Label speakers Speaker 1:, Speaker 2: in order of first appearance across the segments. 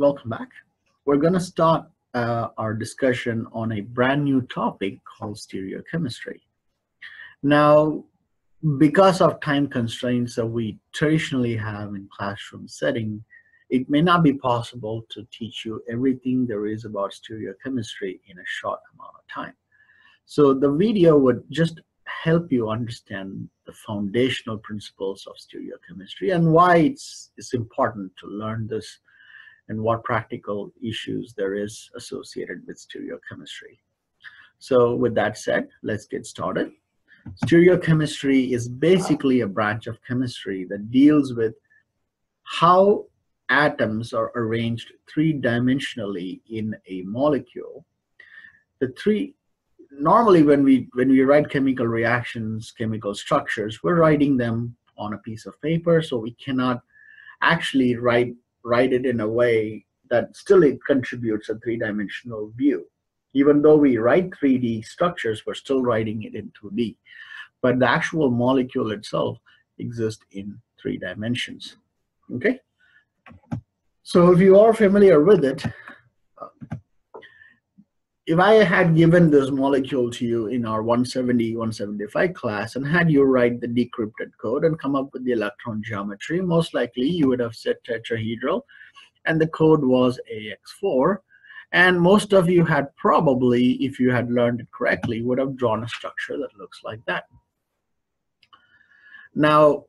Speaker 1: Welcome back. We're going to start uh, our discussion on a brand new topic called stereochemistry. Now, because of time constraints that we traditionally have in classroom setting, it may not be possible to teach you everything there is about stereochemistry in a short amount of time. So the video would just help you understand the foundational principles of stereochemistry and why it's, it's important to learn this and what practical issues there is associated with stereochemistry. So with that said, let's get started. Stereochemistry is basically a branch of chemistry that deals with how atoms are arranged three-dimensionally in a molecule. The three normally when we when we write chemical reactions, chemical structures, we're writing them on a piece of paper, so we cannot actually write write it in a way that still it contributes a three-dimensional view. Even though we write 3D structures, we're still writing it in 2D. But the actual molecule itself exists in three dimensions. Okay? So if you are familiar with it, if I had given this molecule to you in our 170, 175 class and had you write the decrypted code and come up with the electron geometry, most likely you would have said tetrahedral and the code was AX4. And most of you had probably, if you had learned it correctly, would have drawn a structure that looks like that. Now,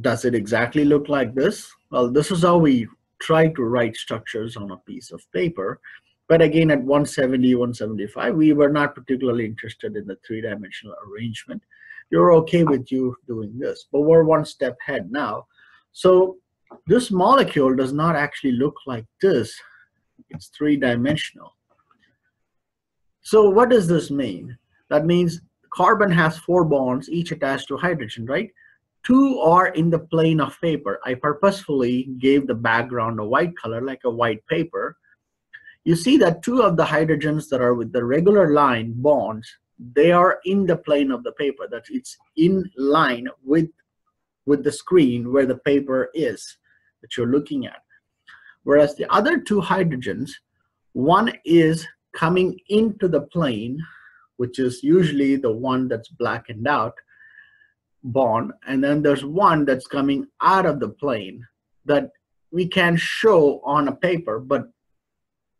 Speaker 1: does it exactly look like this? Well, this is how we try to write structures on a piece of paper. But again, at 170, 175, we were not particularly interested in the three-dimensional arrangement. You're okay with you doing this, but we're one step ahead now. So this molecule does not actually look like this. It's three-dimensional. So what does this mean? That means carbon has four bonds, each attached to hydrogen, right? Two are in the plane of paper. I purposefully gave the background a white color, like a white paper, you see that two of the hydrogens that are with the regular line bonds, they are in the plane of the paper, that it's in line with, with the screen where the paper is that you're looking at. Whereas the other two hydrogens, one is coming into the plane, which is usually the one that's blackened out bond, and then there's one that's coming out of the plane that we can show on a paper, but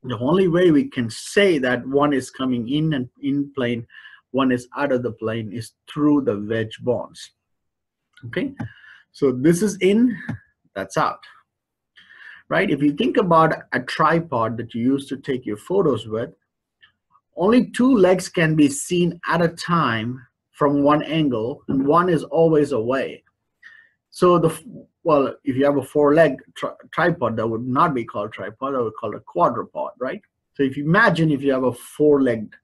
Speaker 1: the only way we can say that one is coming in and in plane, one is out of the plane is through the wedge bonds. Okay, so this is in, that's out. Right, if you think about a tripod that you use to take your photos with, only two legs can be seen at a time from one angle and mm-hmm. one is always away. So the well, if you have a four-leg tri tripod, that would not be called tripod. That would call it a quadrupod, right? So if you imagine if you have a four-legged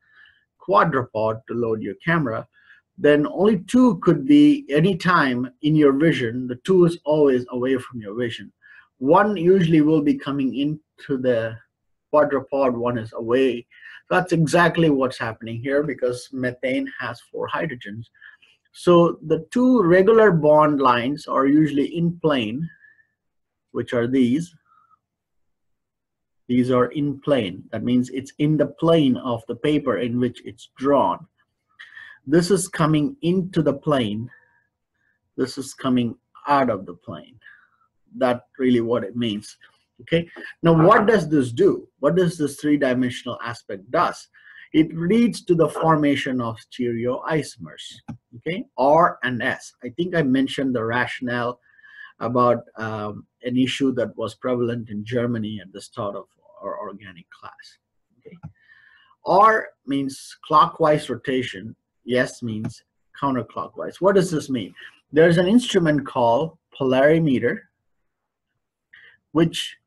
Speaker 1: quadrupod to load your camera, then only two could be any time in your vision. The two is always away from your vision. One usually will be coming into the quadrupod, one is away. That's exactly what's happening here because methane has four hydrogens. So the two regular bond lines are usually in plane, which are these. These are in plane. That means it's in the plane of the paper in which it's drawn. This is coming into the plane. This is coming out of the plane. That really what it means. Okay. Now, what does this do? What does this three-dimensional aspect does? it leads to the formation of stereoisomers, okay, R and S. I think I mentioned the rationale about um, an issue that was prevalent in Germany at the start of our organic class, okay. R means clockwise rotation, S means counterclockwise. What does this mean? There's an instrument called polarimeter, which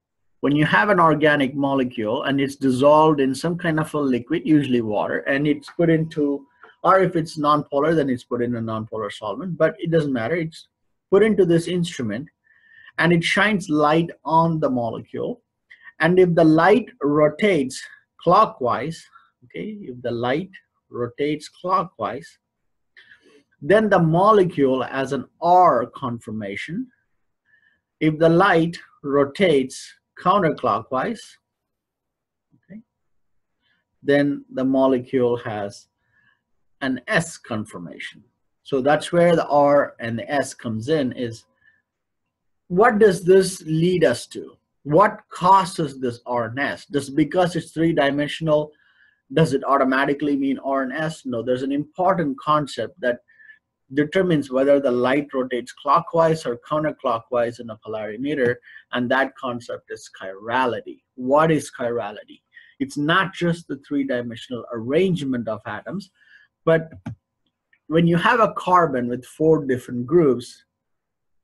Speaker 1: when you have an organic molecule and it's dissolved in some kind of a liquid, usually water, and it's put into, or if it's nonpolar, then it's put in a nonpolar solvent, but it doesn't matter. It's put into this instrument and it shines light on the molecule. And if the light rotates clockwise, okay, if the light rotates clockwise, then the molecule has an R conformation. If the light rotates counterclockwise, okay, then the molecule has an S conformation. So that's where the R and the S comes in is what does this lead us to? What causes this R and S? Just because it's three-dimensional, does it automatically mean R and S? No, there's an important concept that determines whether the light rotates clockwise or counterclockwise in a polarimeter, and that concept is chirality. What is chirality? It's not just the three-dimensional arrangement of atoms, but when you have a carbon with four different groups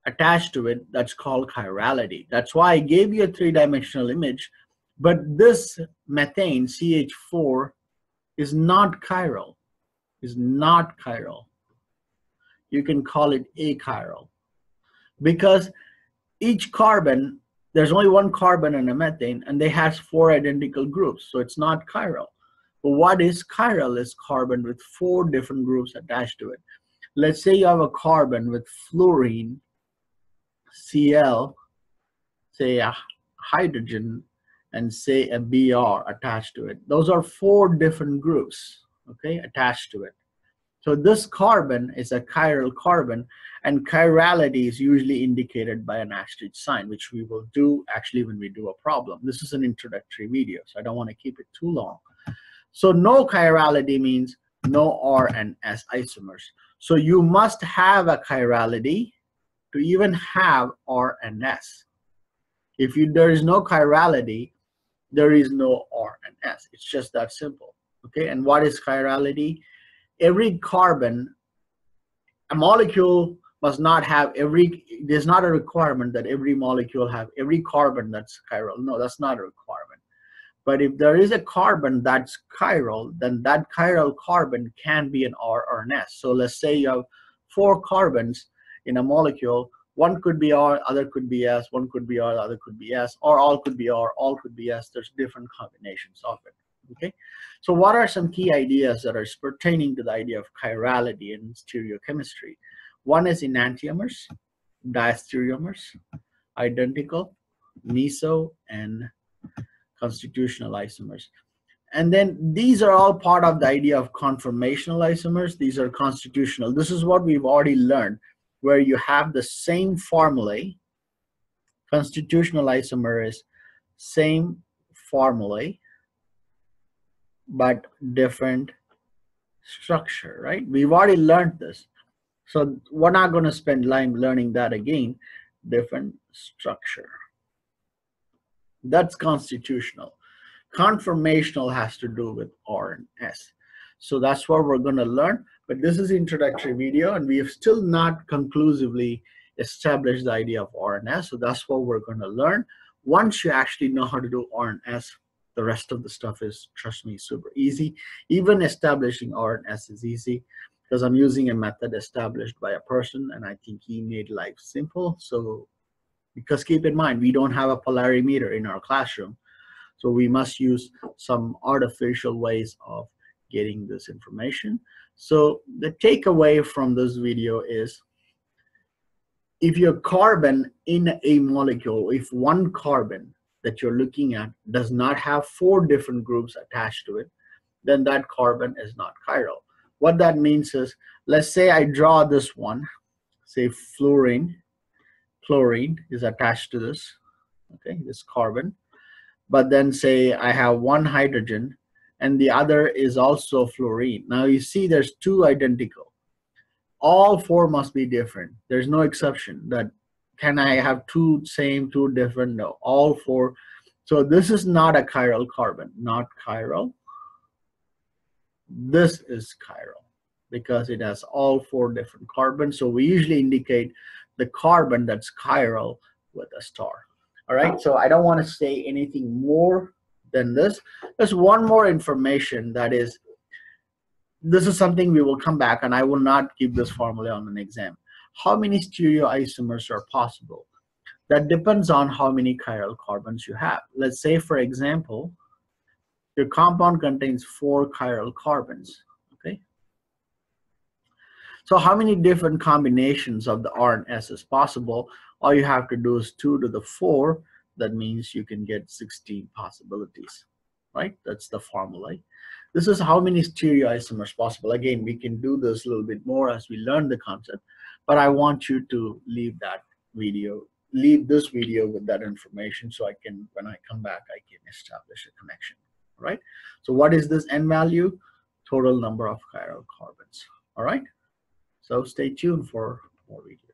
Speaker 1: attached to it, that's called chirality. That's why I gave you a three-dimensional image, but this methane, CH4, is not chiral, is not chiral you can call it achiral. Because each carbon there's only one carbon in a methane and they has four identical groups so it's not chiral. But what is chiral is carbon with four different groups attached to it. Let's say you have a carbon with fluorine cl say a hydrogen and say a br attached to it. Those are four different groups okay attached to it so this carbon is a chiral carbon and chirality is usually indicated by an asterisk sign, which we will do actually when we do a problem. This is an introductory video, so I don't want to keep it too long. So no chirality means no R and S isomers. So you must have a chirality to even have R and S. If you, there is no chirality, there is no R and S. It's just that simple. Okay, and what is chirality? Every carbon, a molecule must not have every, there's not a requirement that every molecule have every carbon that's chiral. No, that's not a requirement. But if there is a carbon that's chiral, then that chiral carbon can be an R or an S. So let's say you have four carbons in a molecule, one could be R, other could be S, one could be R, the other could be S, or all could be R, all could be S. There's different combinations of it okay? So what are some key ideas that are pertaining to the idea of chirality in stereochemistry? One is enantiomers diastereomers identical meso and constitutional isomers. And then these are all part of the idea of conformational isomers. These are constitutional. This is what we've already learned where you have the same formulae. Constitutional isomer is same formulae but different structure, right? We've already learned this. So we're not going to spend time learning that again. Different structure. That's constitutional. Conformational has to do with R and S. So that's what we're going to learn. But this is introductory video, and we have still not conclusively established the idea of R and S. So that's what we're going to learn. Once you actually know how to do R and S, the rest of the stuff is, trust me, super easy. Even establishing R and S is easy because I'm using a method established by a person and I think he made life simple. So, because keep in mind, we don't have a polarimeter in our classroom. So we must use some artificial ways of getting this information. So the takeaway from this video is if your carbon in a molecule, if one carbon that you're looking at does not have four different groups attached to it, then that carbon is not chiral. What that means is, let's say I draw this one, say fluorine, chlorine is attached to this, okay, this carbon, but then say I have one hydrogen and the other is also fluorine. Now you see there's two identical. All four must be different. There's no exception that can I have two same, two different? No, all four. So this is not a chiral carbon, not chiral. This is chiral because it has all four different carbons. So we usually indicate the carbon that's chiral with a star. All right, so I don't want to say anything more than this. There's one more information that is, this is something we will come back and I will not give this formula on an exam how many stereoisomers are possible. That depends on how many chiral carbons you have. Let's say, for example, Your compound contains four chiral carbons, okay? So how many different combinations of the R and S is possible? All you have to do is two to the four. That means you can get 16 possibilities, right? That's the formula. This is how many stereoisomers possible. Again, we can do this a little bit more as we learn the concept, but I want you to leave that video, leave this video with that information so I can, when I come back, I can establish a connection, right? So what is this N value? Total number of chiral carbons, all right? So stay tuned for more videos.